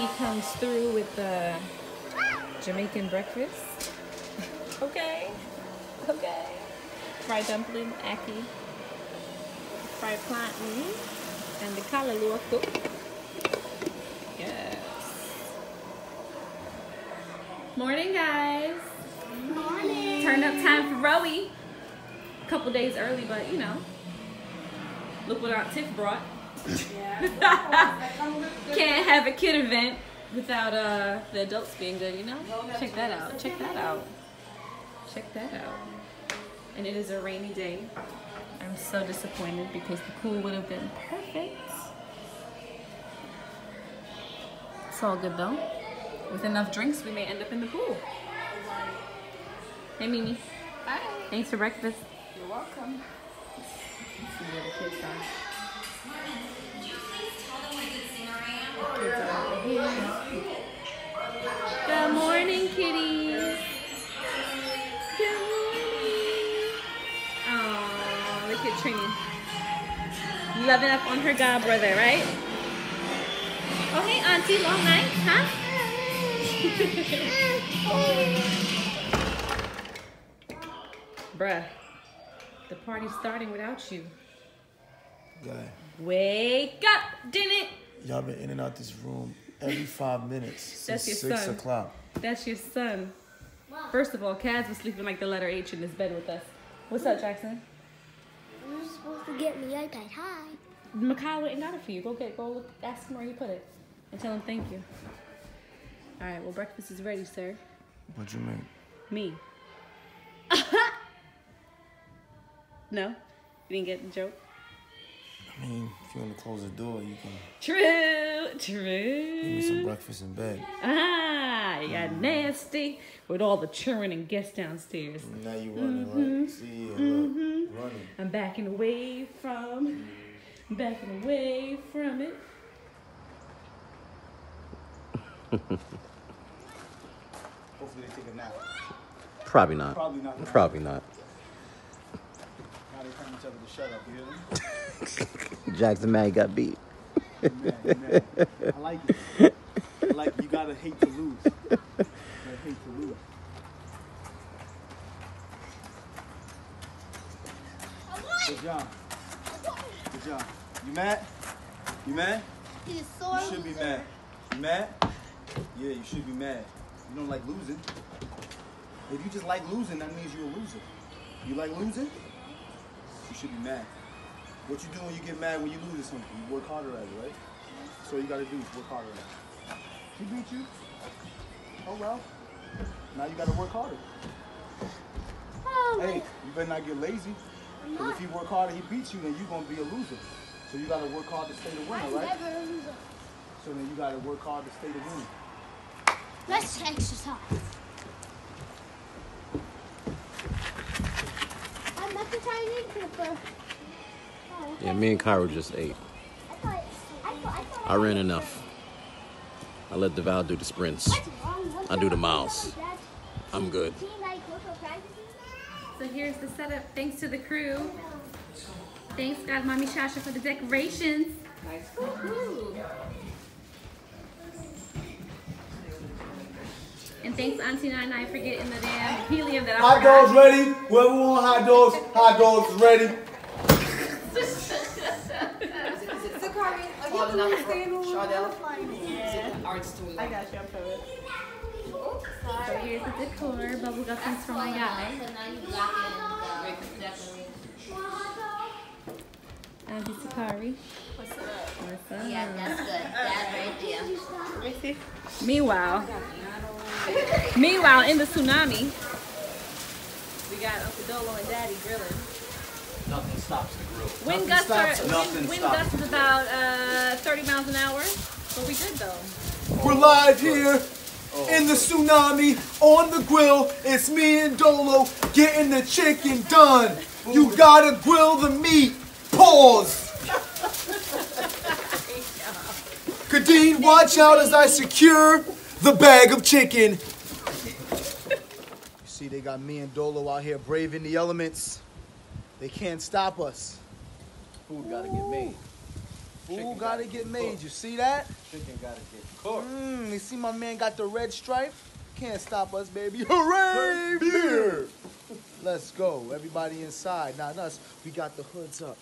Mimi comes through with the Jamaican breakfast. okay. Okay. Fried dumpling, ackee, fried plantain, and the callaloo cook. Yes. Morning, guys. Morning. Turn up time for Rowie. A couple days early, but you know. Look what Aunt Tiff brought. Can't have a kid event without uh the adults being good, you know? Check that out. Check that out. Check that out. And it is a rainy day. I'm so disappointed because the pool would have been perfect. It's all good though. With enough drinks, we may end up in the pool. Hey Mimi. Hi. Thanks for breakfast. You're welcome. Look at Trini. Loving up on her god brother, right? Oh, hey, Auntie. Long night, huh? Bruh, the party's starting without you. Guy, Wake up, didn't it? y'all been in and out this room every five minutes That's since your six son. o'clock. That's your son. First of all, Kaz was sleeping like the letter H in his bed with us. What's up, Jackson? You're supposed to get me iPad. Hi. Makai went and got it for you. Go get, go look, ask him where he put it, and tell him thank you. All right. Well, breakfast is ready, sir. What you mean? Me. no, you didn't get the joke. I mean, if you want to close the door, you can True, true. give me some breakfast in bed. Ah, you got nasty with all the children and guests downstairs. Now you running, Mm-hmm. right? See, yeah, look, running. I'm backing away from, backing away from it. Hopefully they take a nap. Probably not. Probably not. Probably not. Now they telling each other to shut up, you hear me? Jackson Mag got beat. Man, man. I like it. I like you gotta hate to lose. You gotta hate to lose. Good job. Good job. You mad? You mad? He's You should be mad. You mad? Yeah, you should be mad. You don't like losing. If you just like losing, that means you're a loser. You like losing? You should be mad. What you do when you get mad when you lose something? You work harder at it, right? So you gotta do is work harder at it. He beat you. Oh well. Now you gotta work harder. Oh, Hey, you better not get lazy. Because if you work harder, he beats you, then you're gonna be a loser. So you gotta work hard to stay the winner, I'm right? never a loser. So then you gotta work hard to stay the winner. Let's exercise. I'm exercising for. Oh, Yeah, me and Kairo just ate. I ran enough. I let Deval do the sprints. What's wrong? What's I do the wrong? miles. I'm good. Can you, like, go for practices? So here's the setup. Thanks to the crew. Thanks, God, Mommy Shasha, for the decorations. Woo-hoo. And thanks, Auntie Nine for getting the damn helium that I Hot forgot. dogs ready? Whoever want hot dogs, hot dogs is ready. Zakari, are you going to stay in the room? I got you. I'm covered. So here's the decor. Bubble Guppies for my guy. So now you lock in the decoration. Auntie Sakari. What's up? Yeah, that's good. That right there. Meanwhile, meanwhile in the tsunami, we got Uncle Dolo and Daddy grilling. Nothing stops the grill. Wind Nothing gusts are wind, wind gusts is about uh, 30 miles an hour, but we good though. We're live here in the tsunami on the grill. It's me and Dolo getting the chicken done. You gotta grill the meat. Pause. Kadeen, watch out as I secure the bag of chicken. You see, they got me and Dolo out here braving the elements. They can't stop us. Food gotta get made. Food gotta get made. You see that? Chicken gotta get cooked. Mmm, you see my man got the red stripe? Can't stop us, baby. Hooray! Beer! Let's go. Everybody inside. Not us. We got the hoods up.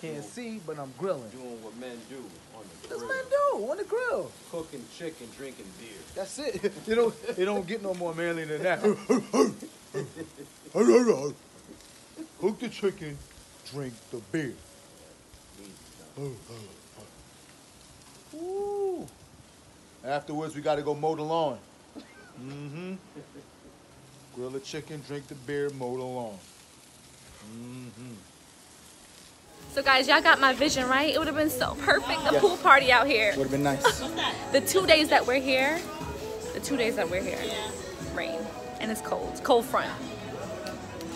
Can't see, but I'm grilling. Doing what men do on the What's grill. man do on the grill? Cooking chicken, drinking beer. That's it. It don't, it don't get no more manly than that. Cook the chicken, drink the beer. Ooh. Afterwards, we got to go mow the lawn. Mm-hmm. Grill the chicken, drink the beer, mow the lawn. Mm-hmm. So guys, y'all got my vision, right? It would have been so perfect, the pool party out here. Would have been nice. The two days that we're here, the two days that we're here, rain. And it's cold. It's cold front.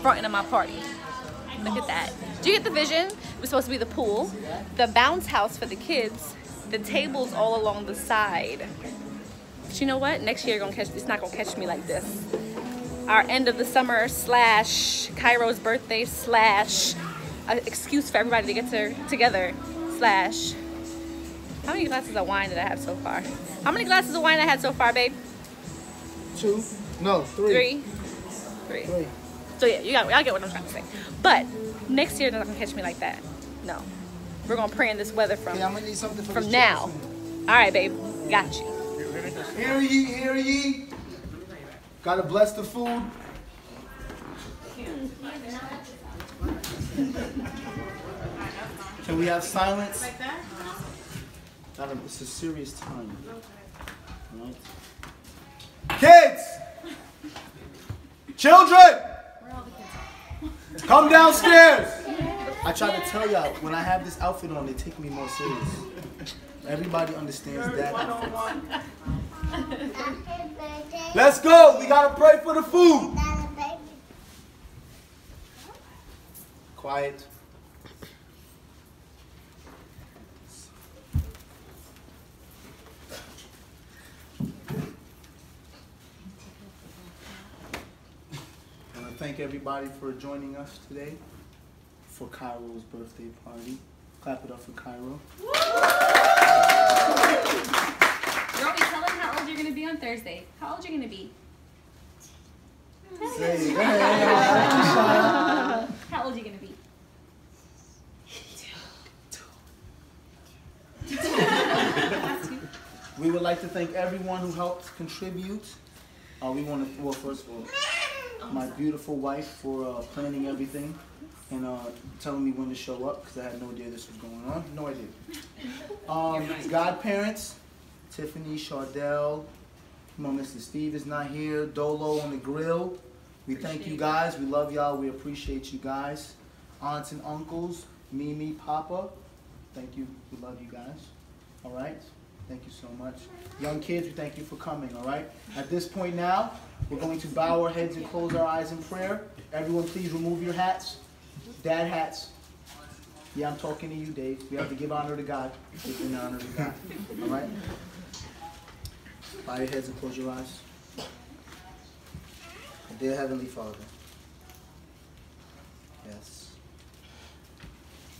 Front end of my party. Look at that. Do you get the vision? It was supposed to be the pool, the bounce house for the kids, the tables all along the side. But you know what? Next year, gonna catch. It's not gonna catch me like this. Our end of the summer slash Kairo's birthday slash an excuse for everybody to get to, together slash. How many glasses of wine did I have so far? How many glasses of wine I had so far, babe? Two? No, three. Three. Three. Three. So yeah, you got. I get what I'm trying to say. But next year, they're not gonna catch me like that. No, we're gonna pray in this weather from Hey, I'm gonna need something from now. All right, babe, got you. Hear ye, hear ye. Gotta bless the food. Can we have silence? Like that? It's a serious time. Right? Kids! Children! Come downstairs! I try to tell y'all, when I have this outfit on, they take me more serious. Everybody understands that. Let's go. We gotta pray for the food. Quiet. I want to thank everybody for joining us today for Kairo's birthday party. Clap it up for Kairo. Romy, tell them how old you're gonna be on Thursday. How old you're gonna be? Say, go ahead. How old you gonna be? We would like to thank everyone who helped contribute. Uh, we want to, well, first of all, my beautiful wife for uh, planning everything and uh, telling me when to show up because I had no idea this was going on. No idea. Um, godparents, Tiffany, Chardell, my Mr. Steve is not here. Dolo on the grill. We thank you guys. We love y'all. We appreciate you guys. Aunts and uncles, Mimi, Papa. Thank you. We love you guys. All right. Thank you so much. Young kids, we thank you for coming, all right? At this point now, we're going to bow our heads and close our eyes in prayer. Everyone, please remove your hats. Dad hats. Yeah, I'm talking to you, Dave. We have to give honor to God. Give honor to God. All right? Bow your heads and close your eyes. Dear Heavenly Father, yes,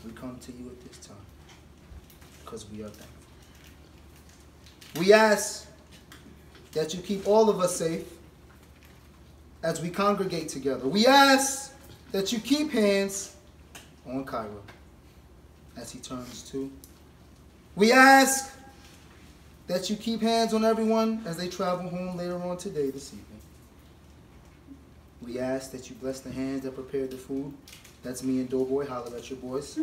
we come to you at this time because we are thankful. We ask that you keep all of us safe as we congregate together. We ask that you keep hands on Kairo as he turns to. We ask that you keep hands on everyone as they travel home later on today, this evening. We ask that you bless the hands that prepared the food. That's me and Doughboy. Holler at your boys.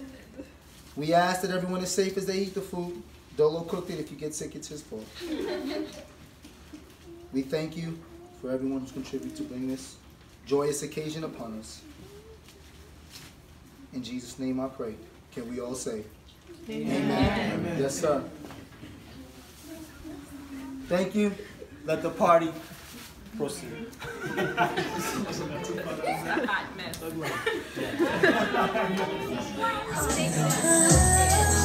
we ask that everyone is safe as they eat the food. Dolo cooked it. If you get sick, it's his fault. we thank you for everyone who's contributed to bring this joyous occasion upon us. In Jesus' name I pray. Can we all say? Amen. Yes, sir. Thank you. Let the party proceed.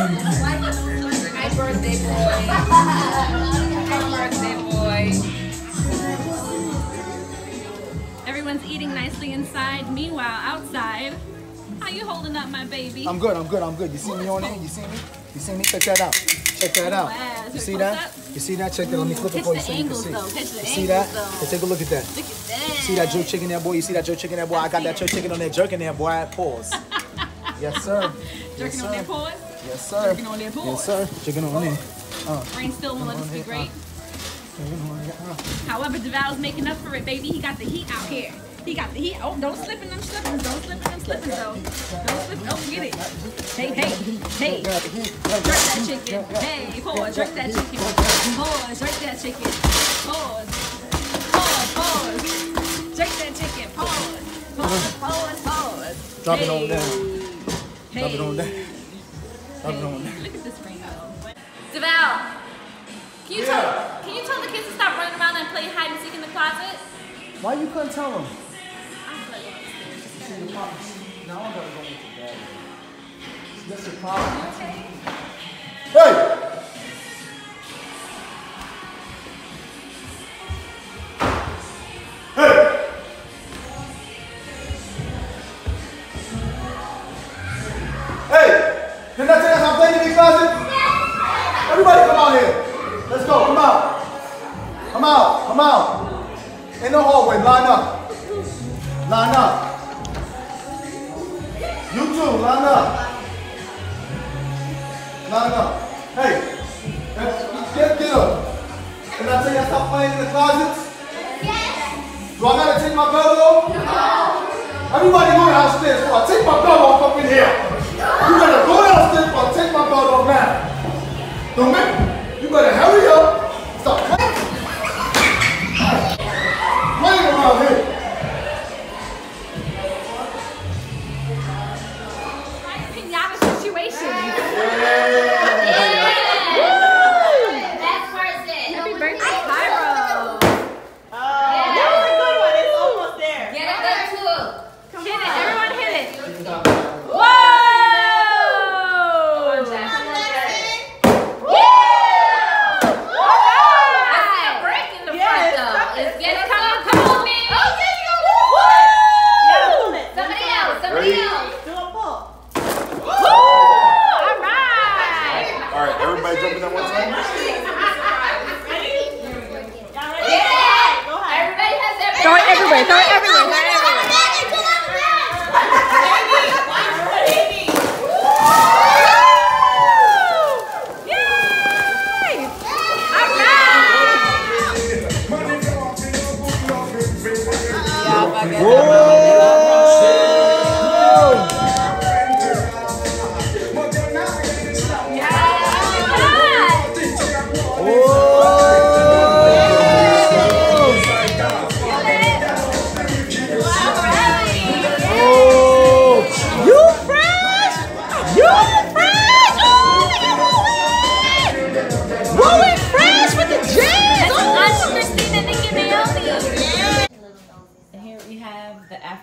Hi, birthday boy. Hi, birthday boy. Everyone's eating nicely inside. Meanwhile, outside, how you holding up my baby? I'm good. I'm good. I'm good. You see me on there? You see me? You see me? Check that out. Check that out. Wow, You see that? You see that? Check that. Let me flip it for you so you can see. though. Catch the You see that? though. Hey, take a look at that. Look at that. See that jerk chicken there, boy? You see that jerk chicken there, boy? I got that jerk chicken on there jerking there, boy. Pause. yes, sir. Jerking yes, on their sir. Yes, sir. Jerking on their paws. Yes, sir. Chicken on there. Brain still won't let us be great. Chicken there. Uh. However, DeVal's making up for it, baby. He got the heat out here. He got the heat. Oh, don't slip in them slippers. Don't slip in them slippers, though. Don't slip. Oh, get it. Hey, hey, hey. Jerk that chicken. Hey, pause. Jerk that chicken. Pause. Jerk that chicken. Pause. Pause. Pause. Jerk that chicken. Pause. Pause. Pause. Pause. Drop it on down. Drop it on down. On. Look at this rainbow. DeVal, can you tell can you tell the kids to stop running around and play hide and seek in the closet? Why you couldn't tell him? I feel like going upstairs. See the problem. Now I gotta go with the bag. That's the problem. Okay. Hey! Hey! Do I gotta take my belt off? No. Everybody go downstairs before I take my belt off up in here. You better go downstairs I take my belt off now. Don't make You better hurry up.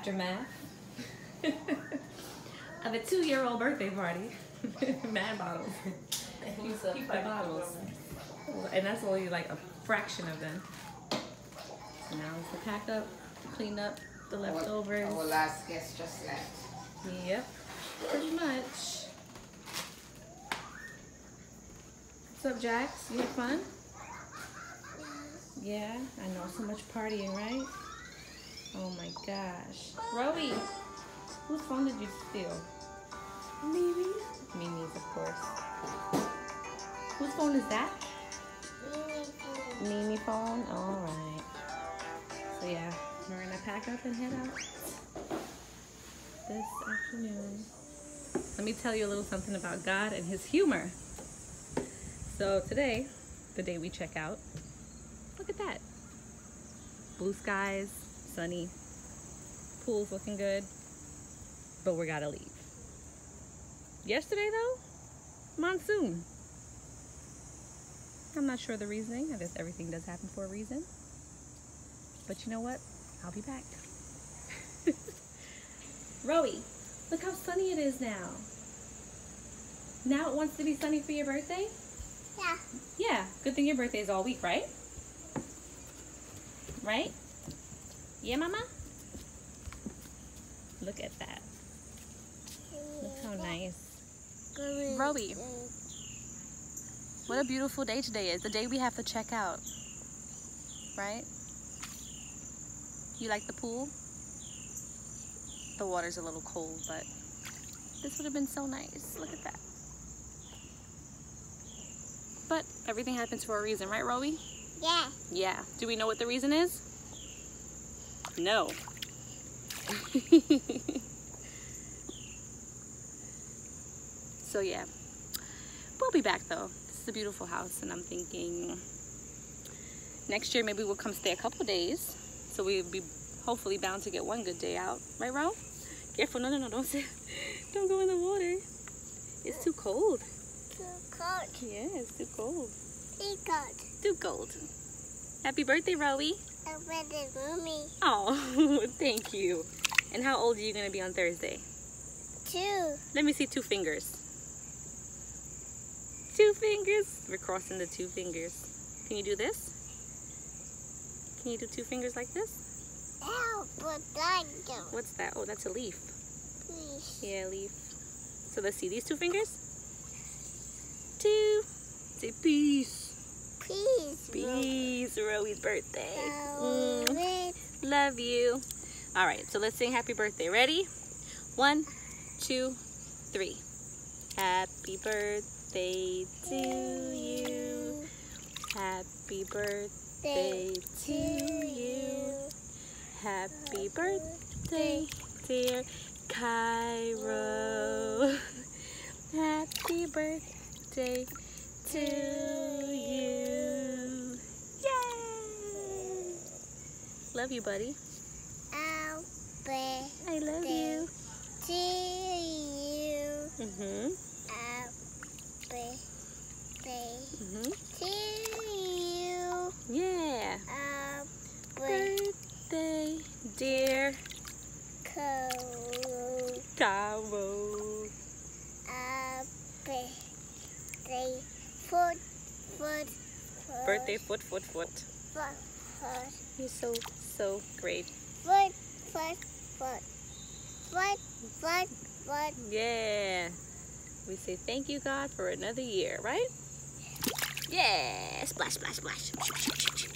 Aftermath of a two-year-old birthday party. Mad bottles. Keep the bottles. And that's only like a fraction of them. So now it's to pack up, clean up the leftovers. Our last guest just left. Yep, pretty much. What's up, Jax? You had fun? Yeah, I know. So much partying, right? Oh my gosh. Rowie, whose phone did you steal? Mimi's. Mimi's, of course. Whose phone is that? Mimi phone? Alright. So yeah, we're gonna pack up and head out this afternoon. Let me tell you a little something about God and his humor. So today, the day we check out, look at that. Blue skies, sunny, pool's looking good, but we gotta leave. Yesterday though, monsoon. I'm not sure the reasoning. I guess everything does happen for a reason. But you know what? I'll be back. Rowie, look how sunny it is now. Now it wants to be sunny for your birthday? Yeah. Yeah, good thing your birthday is all week, right? Right? Yeah, mama? Look at that. Look how nice. Roby, what a beautiful day today is. The day we have to check out. Right? You like the pool? The water's a little cold, but this would have been so nice. Look at that. But everything happens for a reason, right, Roby? Yeah. Yeah. Do we know what the reason is? No. so yeah, we'll be back though. This is a beautiful house, and I'm thinking next year maybe we'll come stay a couple days. So we'll be hopefully bound to get one good day out, right, Ralph? Careful! No, no, no! Don't sit. Don't go in the water. It's too cold. Too cold. Yeah, it's too cold. Too cold. Too cold. Happy birthday, Rowie. I read the movie. Oh, thank you. And how old are you gonna be on Thursday? Two. Let me see two fingers. Two fingers. We're crossing the two fingers. Can you do this? Can you do two fingers like this? Ow, but. What's that? Oh, that's a leaf. Please. Yeah, leaf. So let's see these two fingers. Two. Say peace. Please. Peace. Rowie's birthday. Mm, love you. All right, so let's sing happy birthday. Ready? One, two, three. Happy birthday to you. Happy birthday to you. Happy birthday, dear Kairo. Happy birthday to you. Yay! Love you, buddy. I'll be I love you. to you. Mhm. I'll be Mhm. to you. Yeah. I'll Birthday, dear cold. Caro. I'll be the foot, foot, foot. Birthday, foot, foot, foot. Foot, foot. You're so, so great. Foot, foot, foot. Foot, foot, foot. Yeah. We say thank you, God, for another year, right? Yeah. Splash, splash, splash.